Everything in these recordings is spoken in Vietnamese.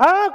Phật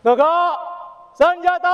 报告三家到